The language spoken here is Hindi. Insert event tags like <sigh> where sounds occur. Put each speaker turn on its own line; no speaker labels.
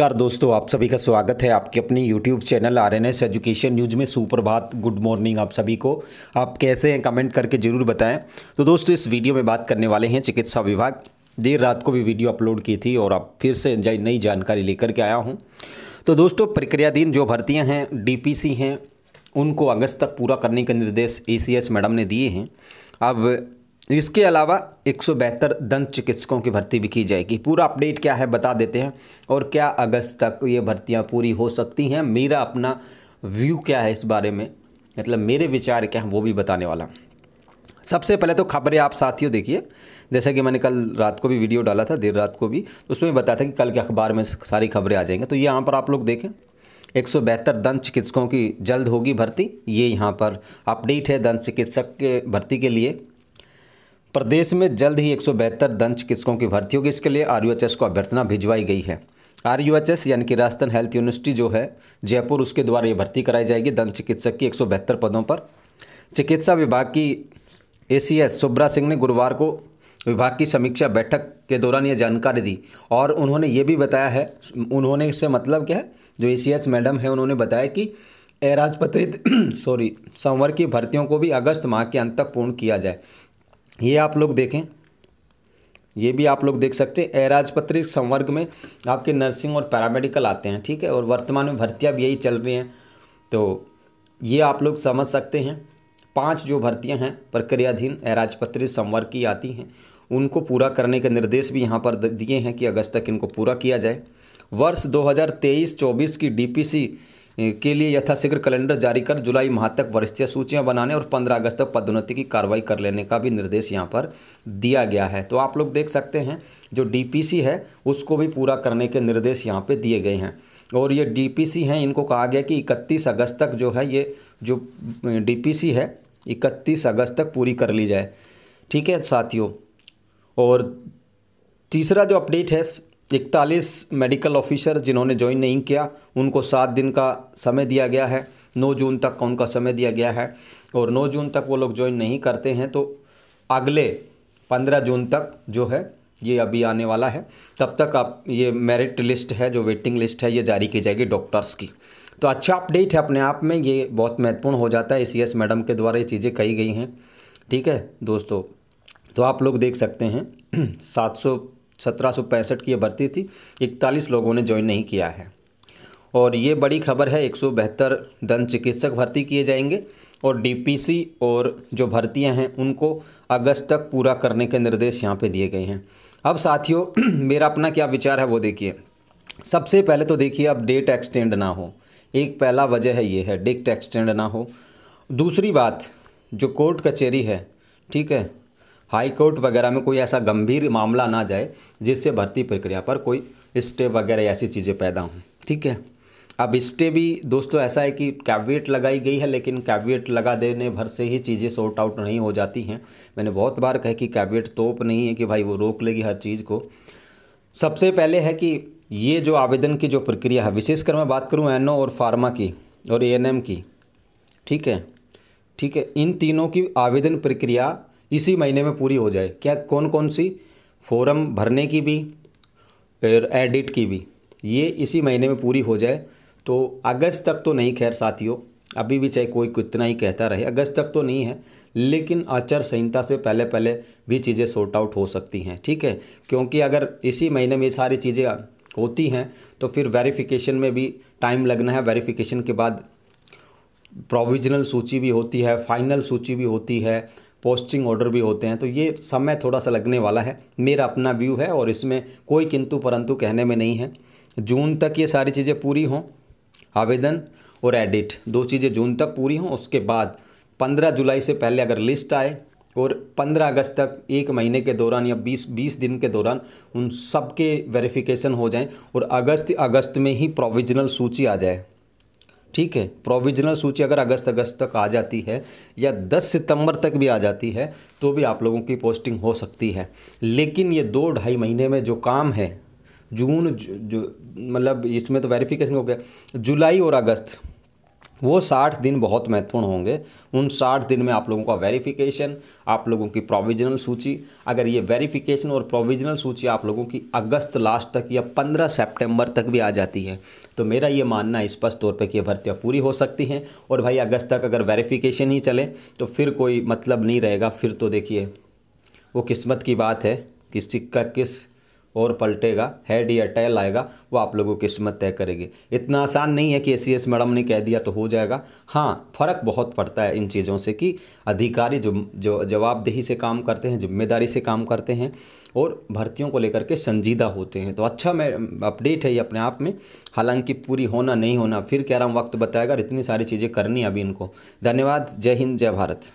नमस्कार दोस्तों, आप सभी का स्वागत है आपके अपनी YouTube channel R N S education news में। सुप्रभात गुड मॉर्निंग आप सभी को। आप कैसे हैं कमेंट करके ज़रूर बताएँ। तो दोस्तों, इस वीडियो में बात करने वाले हैं चिकित्सा विभाग। देर रात को भी वीडियो अपलोड की थी और अब फिर से नई जानकारी लेकर के आया हूँ। तो दोस्तों, प्रक्रियाधीन जो भर्तियाँ हैं डीपीसी हैं, उनको अगस्त तक पूरा करने के निर्देश एसीएस मैडम ने दिए हैं। अब इसके अलावा एक सौ बहत्तर दंत चिकित्सकों की भर्ती भी की जाएगी। पूरा अपडेट क्या है बता देते हैं। और क्या अगस्त तक ये भर्तियाँ पूरी हो सकती हैं? मेरा अपना व्यू क्या है इस बारे में? मतलब मेरे विचार क्या हैं वो भी बताने वाला सबसे पहले तो खबरें आप साथियों देखिए। जैसा कि मैंने कल रात को भी वीडियो डाला था, देर रात को भी तो उसमें बताया था कि कल के अखबार में सारी खबरें आ जाएँगी। तो ये यहाँ पर आप लोग देखें। एक सौ बेहतर दंत चिकित्सकों की जल्द होगी भर्ती। ये यहाँ पर अपडेट है दंत चिकित्सक के भर्ती के लिए। प्रदेश में जल्द ही एक दंत चिकित्सकों की भर्ती होगी। इसके लिए आरयूएचएस को अभ्यर्थना भिजवाई गई है। आर यू एच एस यानी कि राजस्थान हेल्थ यूनिवर्सिटी जो है, जयपुर, उसके द्वारा ये भर्ती कराई जाएगी दंत चिकित्सक की एक सौ बहत्तर पदों पर। चिकित्सा विभाग की A C S Subra Singh ने गुरुवार को विभाग की समीक्षा बैठक के दौरान ये जानकारी दी और उन्होंने ये भी बताया है, उन्होंने इससे मतलब क्या है, जो ए सी एस मैडम है, उन्होंने बताया कि अराजपत्रित <coughs> सॉरी संवर्ग की भर्तियों को भी अगस्त माह के अंत तक पूर्ण किया जाए। ये आप लोग देखें। ये भी आप लोग देख सकते हैं। अराजपत्रिक संवर्ग में आपके नर्सिंग और पैरामेडिकल आते हैं, ठीक है? और वर्तमान में भर्तियाँ भी यही चल रही हैं। तो ये आप लोग समझ सकते हैं। पाँच जो भर्तियाँ हैं, प्रक्रियाधीन अराजपत्रित संवर्ग की आती हैं। उनको पूरा करने के निर्देश भी यहाँ पर दिए हैं कि अगस्त तक इनको पूरा किया जाए। वर्ष 2023-24 की डीपीसी के लिए यथाशीघ्र कैलेंडर जारी कर जुलाई माह तक वरिष्ठ सूचियाँ बनाने और 15 अगस्त तक पदोन्नति की कार्रवाई कर लेने का भी निर्देश यहाँ पर दिया गया है। तो आप लोग देख सकते हैं, जो डीपीसी है, उसको भी पूरा करने के निर्देश यहाँ पे दिए गए हैं। और ये डीपीसी हैं, इनको कहा गया कि इकतीस अगस्त तक जो है, ये जो डीपीसी है, इकतीस अगस्त तक पूरी कर ली जाए। ठीक है, साथियों? और तीसरा जो अपडेट है इकतालीस मेडिकल ऑफिसर जिन्होंने ज्वाइन नहीं किया, उनको सात दिन का समय दिया गया है। नौ जून तक का उनका समय दिया गया है। और नौ जून तक वो लोग ज्वाइन नहीं करते हैं तो अगले पंद्रह जून तक जो है, ये अभी आने वाला है। तब तक आप, ये मेरिट लिस्ट है, जो वेटिंग लिस्ट है, ये जारी की जाएगी डॉक्टर्स की। तो अच्छा अपडेट है अपने आप में, ये बहुत महत्वपूर्ण हो जाता है। सी मैडम के द्वारा ये चीज़ें कही गई हैं। ठीक है, दोस्तों तो आप लोग देख सकते हैं, <clears throat> सात सौ सत्रह सौ पैंसठ की ये भर्ती थी। इकतालीस लोगों ने ज्वाइन नहीं किया है। और ये बड़ी खबर है, एक सौ बहत्तर दंत चिकित्सक भर्ती किए जाएँगे और डीपीसी और जो भर्तियाँ हैं, उनको अगस्त तक पूरा करने के निर्देश यहाँ पे दिए गए हैं। अब साथियों, <clears throat> मेरा अपना क्या विचार है वो देखिए। सबसे पहले तो देखिए, अब डेट एक्सटेंड ना हो। एक पहला वजह है ये है डेट एक्सटेंड ना हो। दूसरी बात, जो कोर्ट कचहरी है, ठीक है हाई कोर्ट वगैरह में कोई ऐसा गंभीर मामला ना जाए जिससे भर्ती प्रक्रिया पर कोई स्टे वगैरह ऐसी चीज़ें पैदा हों। ठीक है? अब स्टे भी दोस्तों ऐसा है कि कैविएट लगाई गई है, लेकिन कैविएट लगा देने भर से ही चीज़ें सॉर्ट आउट नहीं हो जाती हैं। मैंने बहुत बार कहा कि कैविएट तोप नहीं है कि भाई वो रोक लेगी हर चीज़ को। सबसे पहले है कि ये जो आवेदन की जो प्रक्रिया है, विशेषकर मैं बात करूँ एन और फार्मा की और एएनएम की, ठीक है? ठीक है? इन तीनों की आवेदन प्रक्रिया इसी महीने में पूरी हो जाए। क्या कौन कौन सी? फॉर्म भरने की भी एडिट की भी। ये इसी महीने में पूरी हो जाए। तो अगस्त तक तो नहीं, खैर साथियों, अभी भी चाहे कोई कितना ही कहता रहे, अगस्त तक तो नहीं है, लेकिन आचार संहिता से पहले पहले भी चीज़ें सॉर्ट आउट हो सकती हैं, ठीक है? क्योंकि अगर इसी महीने में ये सारी चीज़ें होती हैं तो फिर वेरिफिकेशन में भी टाइम लगना है। वेरिफिकेशन के बाद प्रोविजनल सूची भी होती है फाइनल सूची भी होती है पोस्टिंग ऑर्डर भी होते हैं तो ये समय थोड़ा सा लगने वाला है। मेरा अपना व्यू है और इसमें कोई किंतु परंतु कहने में नहीं है। जून तक ये सारी चीज़ें पूरी हों, आवेदन और एडिट दो चीज़ें जून तक पूरी हों, उसके बाद पंद्रह जुलाई से पहले अगर लिस्ट आए और पंद्रह अगस्त तक एक महीने के दौरान या बीस बीस दिन के दौरान उन सब के वेरिफिकेशन हो जाएँ और अगस्त अगस्त में ही प्रोविजनल सूची आ जाए। ठीक है प्रोविजनल सूची अगर अगस्त अगस्त तक आ जाती है या 10 सितंबर तक भी आ जाती है तो भी आप लोगों की पोस्टिंग हो सकती है। लेकिन ये दो ढाई महीने में जो काम है, जून, जो मतलब इसमें तो वेरिफिकेशन हो गया, जुलाई और अगस्त वो साठ दिन बहुत महत्वपूर्ण होंगे। उन साठ दिन में आप लोगों का वेरिफिकेशन आप लोगों की प्रोविजनल सूची, अगर ये वेरिफिकेशन और प्रोविजनल सूची आप लोगों की अगस्त लास्ट तक या पंद्रह सितंबर तक भी आ जाती है तो मेरा ये मानना स्पष्ट तौर पर कि भर्तियाँ पूरी हो सकती हैं। और भाई, अगस्त तक अगर वेरिफिकेशन ही चले तो फिर कोई मतलब नहीं रहेगा। फिर तो देखिए, वो किस्मत की बात है कि सिक्का किस और पलटेगा हेड या टेल आएगा, वो आप लोगों की किस्मत तय करेगी। इतना आसान नहीं है कि एस मैडम ने कह दिया तो हो जाएगा। हाँ फ़र्क बहुत पड़ता है इन चीज़ों से कि अधिकारी जो जो जवाबदेही से काम करते हैं, ज़िम्मेदारी से काम करते हैं और भर्तियों को लेकर के संजीदा होते हैं। तो अच्छा मैं, अपडेट है ये अपने आप में। हालाँकि पूरी होना नहीं होना, फिर कह रहा हूँ वक्त बताएगा इतनी सारी चीज़ें करनी अभी इनको। धन्यवाद, जय हिंद, जय भारत।